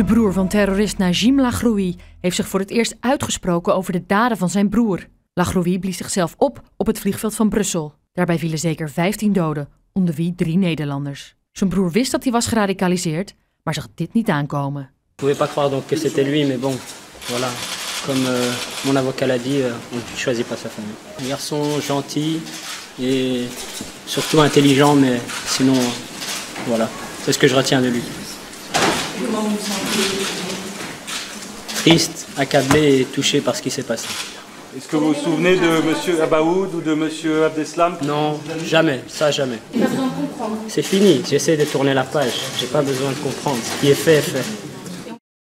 De broer van terrorist Najim Lagroui heeft zich voor het eerst uitgesproken over de daden van zijn broer. Lagroui blies zichzelf op op het vliegveld van Brussel. Daarbij vielen zeker 15 doden, onder wie drie Nederlanders. Zijn broer wist dat hij was geradicaliseerd, maar zag dit niet aankomen. Je pouvais pas croire donc c'était lui, mais bon, voilà. Comme euh, mon avocat l'a dit, euh, on ne choisit pas sa famille. Un garçon gentil et surtout intelligent, mais sinon, voilà, c'est ce que je retiens de lui. Comment vous vous sentez Triste, accablé et touché par ce qui s'est passé. Est-ce que vous vous souvenez de M. Abaoud ou de M. Abdeslam? Non, jamais, ça jamais. Il a besoin de comprendre. C'est fini, j'essaie de tourner la page, j'ai pas besoin de comprendre. Ce qui est fait est fait.